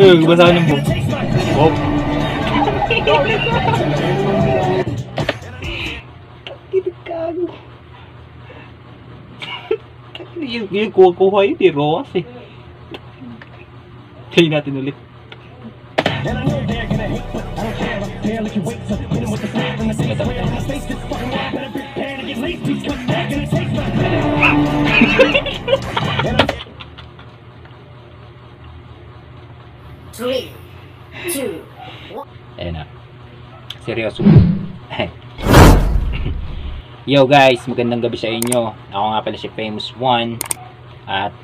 Eh, basahan ng book. Wow. Kinagkago. yung, yung kuha-kuha yun, eh, Roas eh. Try natin ulit. Three, two, Ayan na. Seryoso. Yo guys, magandang gabi sa inyo. Ako nga pala si Famous One at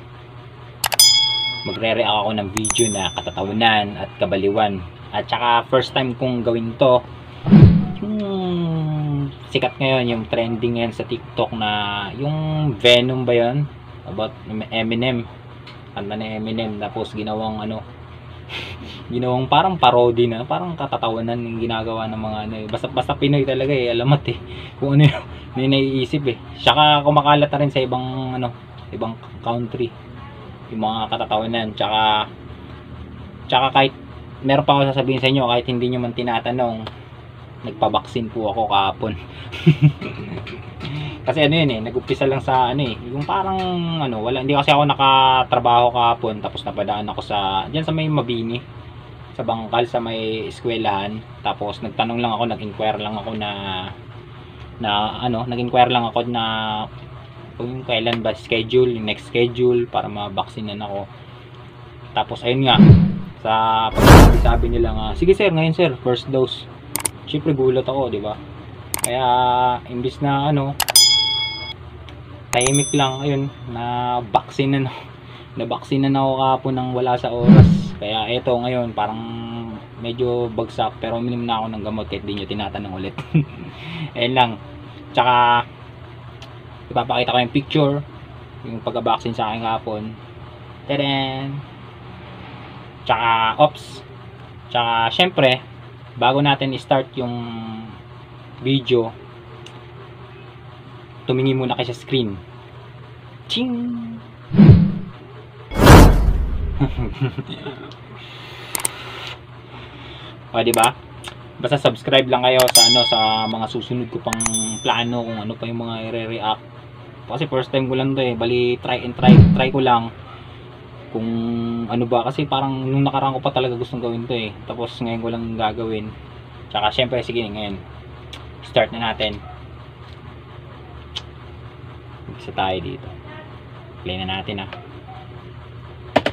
magre-react ako ng video na katatawanan at kabaliwan. At saka first time kong gawin to. Yung sikat ngayon, yung trending ngayon sa TikTok na yung Venom ba yun? About Eminem. Kanta ni Eminem tapos ginawang ano ginawang parang parody na, parang katatawanan yung ginagawa ng mga ano eh. Basta, basta Pinoy talaga eh, alamat eh. Kung ano yung, naiisip eh. Tsaka kumakalat na rin sa ibang ano, ibang country. Yung mga katatawanan. Tsaka, tsaka kahit, meron pa ako sasabihin sa inyo, kahit hindi nyo man tinatanong, nagpabaksin po ako kahapon. kasi ano yun eh, nag-umpisa lang sa ano eh, yung parang ano, wala, hindi kasi ako nakatrabaho kahapon, tapos napadaan ako sa, diyan sa may Mabini, sa bangkal, sa may eskwelahan, tapos nagtanong lang ako, nag-inquire lang ako na, na ano, nag-inquire lang ako na, kung kailan ba schedule, yung next schedule, para mabaksinan ako. Tapos ayun nga, sa pagsabi nila nga, sige sir, ngayon sir, first dose. Siyempre gulat ako, di ba? Kaya, imbis na ano, tahimik lang ayun na vaccine na na ako kahapon nang wala sa oras kaya eto ngayon parang medyo bagsak pero uminom na ako ng gamot kahit di nyo tinatanong ulit. Ayun lang. Tsaka ipapakita ko yung picture yung pagka-vaccine sa akin kahapon tadaan tsaka ops! Tsaka syempre bago natin i-start yung video tumingin muna kayo sa screen. Ching! o, di ba? Basta subscribe lang kayo sa ano sa mga susunod ko pang plano kung ano pa yung mga i-react. Kasi first time ko lang 'to eh. Bali try and try, try ko lang kung ano ba kasi parang nung nakaraan ko pa talaga gustong gawin 'to eh. Tapos ngayon ko lang gagawin. Tsaka syempre sige ngayon. Start na natin. Isa tayo dito. Play na natin ah.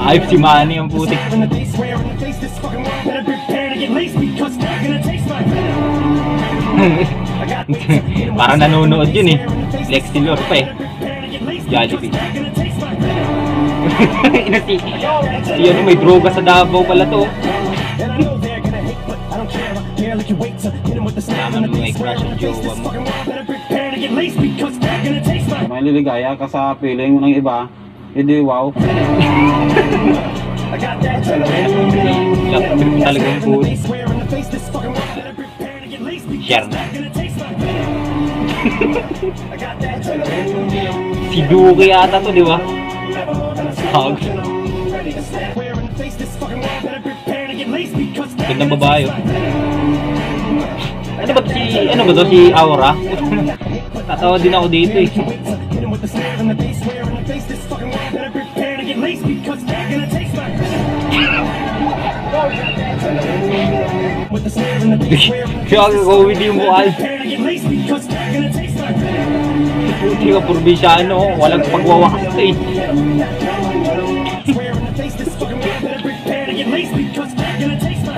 Ayop si Manny ang putik. Parang nanonood yun eh. Lexi Lord pa eh. Jollibee. Inati. Si ano may droga sa Davao pala to. Naman may crush ang jowa mo. May liligaya ka sa feeling ng iba, hindi wow. Lap trip talaga yung putik. Share na. si Duki ata to, di ba? Hug. Gandang babae. oh. Ano ba to si, ano ba to si Aura? Tatawa din ako dito eh. Kaya gagawin yung mukha. Hindi ka probinsyano, walang pagwawakas eh.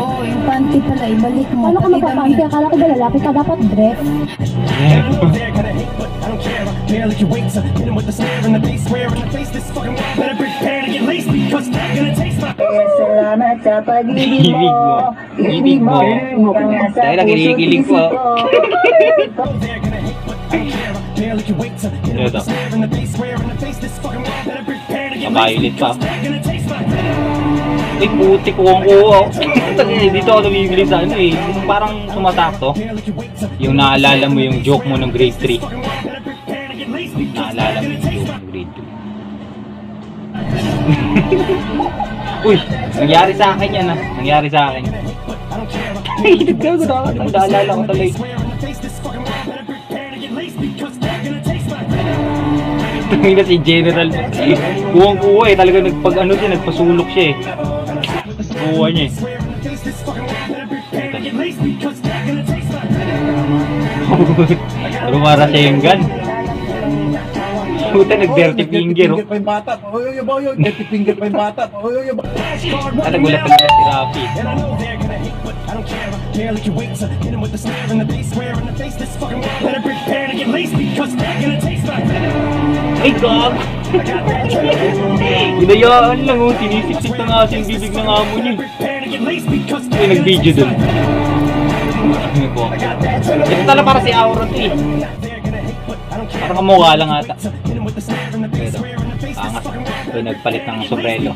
Oh, yung panty pala, ibalik mo. Paano ka damit. Akala ko ba lalaki ka dapat dress? barely can wait to hit him with the snare and the bass square in the face. This fucking world better prepare to get laced because they're gonna taste my. Salamat sa pag-ibig Ibig mo. Ibig mo. Dahil lang, kinikilig ko. Barely can wait to hit him with Ito. snare the square in the face. This fucking world better prepare to get Mabailit laced pa. because they're gonna taste my. Ay, putik ko ang kuha. Dito ako namimili sa ano eh. Parang sumasakto. Barely can wait to Yung naalala mo yung joke mo ng grade 3. Naalala mo yung grade 2. Uy, nangyari sa akin yan ah. Nangyari sa akin. Ay, nagkago na ako. Naalala ko my. Tumingin na si General. Kuwang-kuha eh. Talaga nagpag ano siya, nagpasulok siya eh. Kuha niya eh. Rumara siya yung gun. Puta, nag-dirty finger. Dirty finger oh. pa bata. Oy, oy, oy, oy, dirty finger pa yung bata. Oy, oy, oy. Ah, nagulat na nila si Rafi. I don't care, I care like you wait hit him with the snare and the bass square in the face this fucking world better prepare to get laced because they're gonna taste my Hey dog! Inayaan lang oh, sinisiksik na nga kasi bibig ng amo niya. Ay, nag-video dun. Ito na para si Aura eh. 3. Parang kamukha lang ata. This Angas. Ito nagpalit ng sombrero.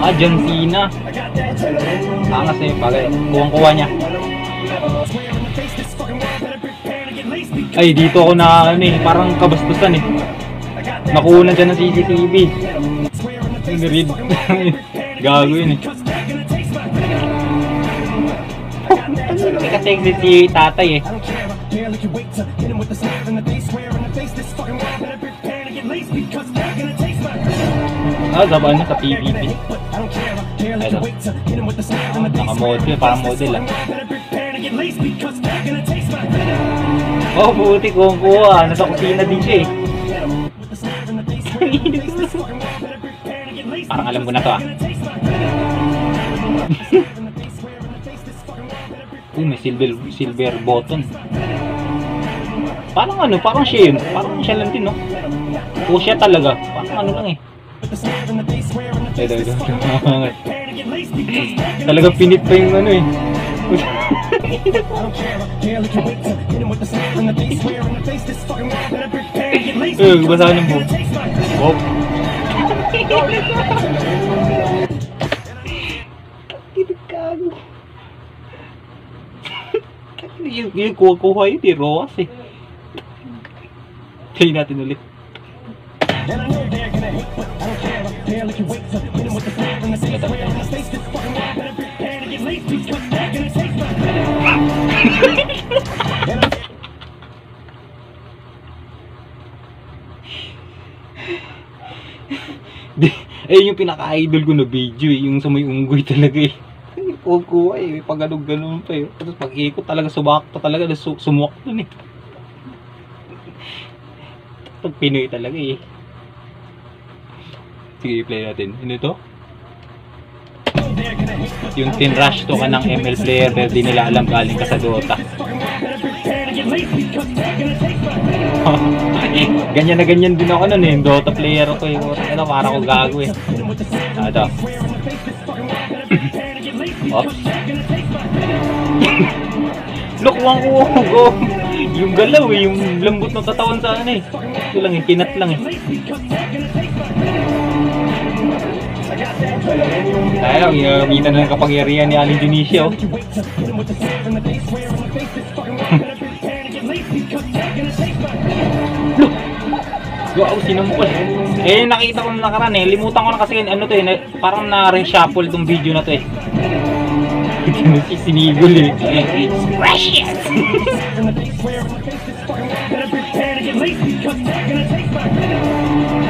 Ah, John Cena. Angas na yung pagay. Kuwang-kuha niya. Ay, dito ako na ano eh. Parang kabastusan eh. Nakuha dyan ng CCTV. read. Gago yun eh. Eh, kasi si tatay eh. Better prepare to get laced because they're gonna taste my. Oh, buti kung kuha. Nasa kusina din siya eh. Parang alam ko na to ah. Uy, may silver, silver button. Parang ano, parang yun. Parang siya lang din, no? O siya talaga. Parang ano lang eh. Because they're gonna Talagang pinit pa yung ano eh. Eh, basahan my. Oh. Gago. yung, yung kuha-kuha yun, eh, Roas eh. Try natin ulit. And in the face. This fucking better prepare to get laced because they're gonna taste my. Di, ayun yung pinaka-idol ko na video eh, yung sa may unggoy talaga eh. Kukuha eh, may pag-ganon pa eh. Tapos pag ikot talaga, subakto talaga, su sumuwak dun eh. Pag Pinoy talaga eh. Sige, play natin. Ano ito? Yung tinrush to ka ng ML player pero di nila alam galing ka sa Dota. ganyan na ganyan din ako nun eh. Dota player ako eh. Ano, para ko gago eh. Ah, ito. Oops. Lukwang ko ko. Yung galaw eh, yung lambot ng katawan sa ano eh. Ito lang eh, kinat lang eh. Tayo, ginamitan na ng kapangyarihan ni Aling Dionisio. Wow, sinampal. Eh, nakita ko na nakaraan eh. Limutan ko na kasi ano to eh. Parang na-reshuffle tong video na to eh. si sinigol eh. Precious!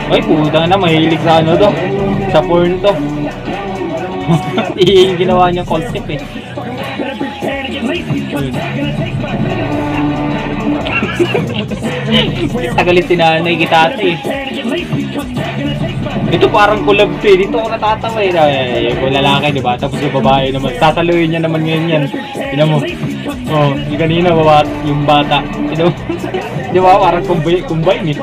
Ay, puta na, mahilig sa ano to. Sa porn to. Iyon yung ginawa niyang concept eh. Tagalit si nanay kita ate eh. Ito parang collab to eh. Dito ako natatawa eh. Ay, yung lalaki, di ba? Tapos yung babae naman. Sasaluhin niya naman ngayon yan. Tignan mo. Oh, yung kanina, baba, yung bata. Tignan mo. Di ba? Parang combine, combine eh.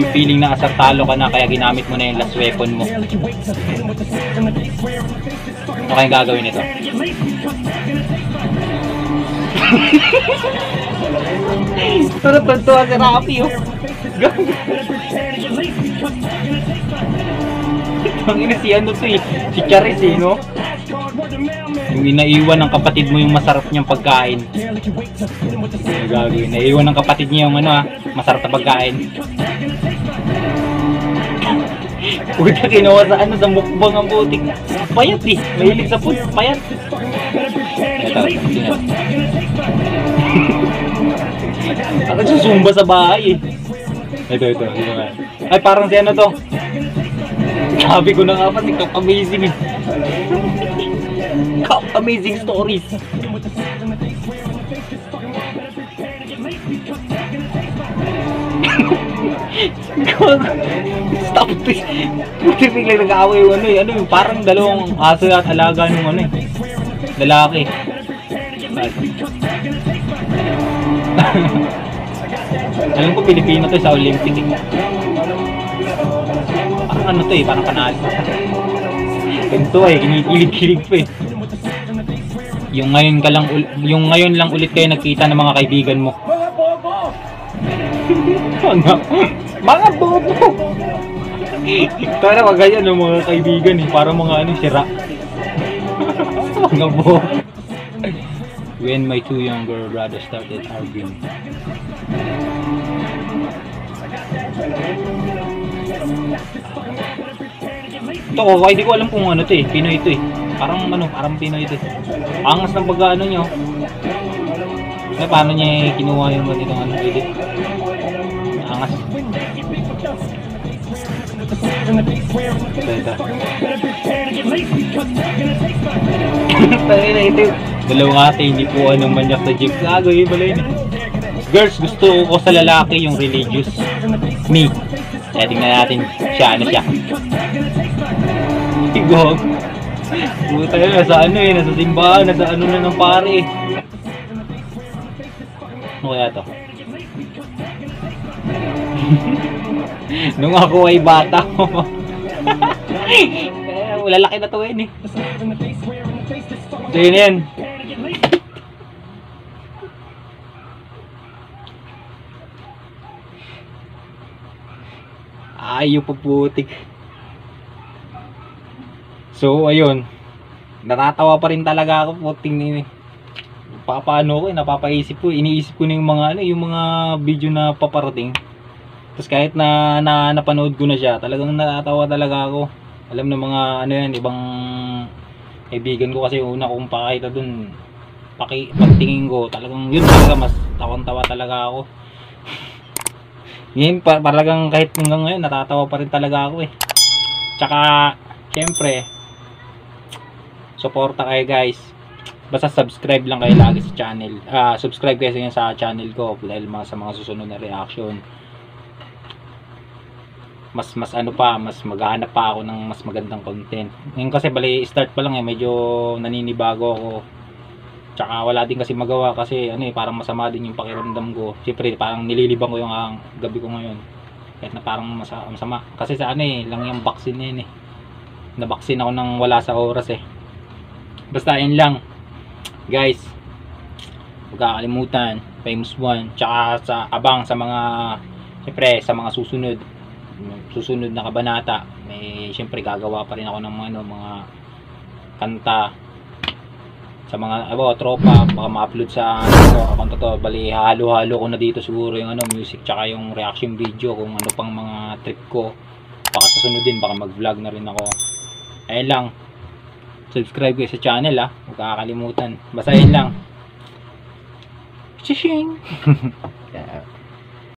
Yung feeling na asar talo ka na kaya ginamit mo na yung last weapon mo. Ano kayang gagawin nito? Pero tuntua si Rafi. Gago. Ang ina si ano to eh. Si Charis eh no? Yung inaiwan ng kapatid mo yung masarap niyang pagkain. Ano gagawin? Naiwan ng kapatid niya yung ano ah, masarap na pagkain. Uy, ka kinuha sa ano, sa mukbang ang butik. Payat eh. Mahilig sa food, payat. Ito. Ako susumba sa bahay eh. Ito, ito, ito. nga. Ay, parang si ano to. Sabi ko na nga pa, Cap Amazing eh. Cap Amazing Stories. Stop this. Buti biglang nag-aaway yung ano eh. Ano yung parang dalawang aso at alaga nung ano eh. Lalaki. Alam ko Pilipino to sa Olympic. Parang ano to eh, parang panalo. Ganito eh, kinikilig-kilig pa eh. Yung ngayon ka lang yung ngayon lang ulit kayo nagkita ng mga kaibigan mo. mga mga bobo. Tara wag ganyan ng mga kaibigan eh, para mga ano sira. mga bobo. When my two younger brothers started arguing. Ito ko, hindi ko alam kung ano to eh. Pinoy ito eh. Parang ano, parang Pinoy ito eh. Angas ng pag-ano nyo. Eh, paano niya kinuha yung mga ditong ano, edit? Angas. Ito, ito. Tayo na ito. Dalawang ate, hindi po anong manyak sa jeep. Gago, yung balay na. Girls, gusto ko sa lalaki yung religious. Me. Kaya tingnan natin siya, ano siya. Igog. Puta yun, nasa ano eh, nasa simbahan, nasa ano na ng pare eh. Ano kaya to? Nung ako ay bata eh, lalaki na to yun eh. So. Ayaw puputik. So, ayun. Natatawa pa rin talaga ako puting ni papaano ko eh, napapaisip ko, iniisip ko na yung mga ano, yung mga video na paparating. Tapos kahit na, na napanood ko na siya, talagang natatawa talaga ako. Alam ng mga ano yan, ibang kaibigan ko kasi una kong pakita dun, paki, pagtingin ko, talagang yun talaga mas tawang-tawa talaga ako. Ngayon, pa, talagang kahit hanggang ngayon, natatawa pa rin talaga ako eh. Tsaka, syempre, suporta kayo guys. Basta subscribe lang kayo lagi sa channel. Ah, subscribe kayo sa channel ko dahil mga sa mga susunod na reaction. Mas mas ano pa, mas maghahanap pa ako ng mas magandang content. Ngayon kasi bali start pa lang eh, medyo naninibago ako. Tsaka wala din kasi magawa kasi ano eh, parang masama din yung pakiramdam ko. Siyempre parang nililibang ko yung ang gabi ko ngayon. Kahit na parang masa- masama. Kasi sa ano eh, lang yung vaccine yun eh. Nabaksin ako nang wala sa oras eh. Basta yun lang. Guys, huwag kakalimutan. Famous one. Tsaka sa abang sa mga, siyempre sa mga susunod. Susunod na kabanata. May siyempre gagawa pa rin ako ng ano, mga kanta sa mga abo tropa baka ma-upload sa ano akong totoo bali halo-halo ko na dito siguro yung ano music tsaka yung reaction video kung ano pang mga trip ko. Baka susunod din baka mag-vlog na rin ako. Ayun lang. Subscribe kayo sa channel ah. Huwag kakalimutan basta yun lang. Shishing!